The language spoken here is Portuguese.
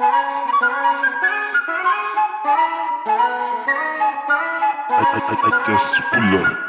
I, I, I, I guess pull up.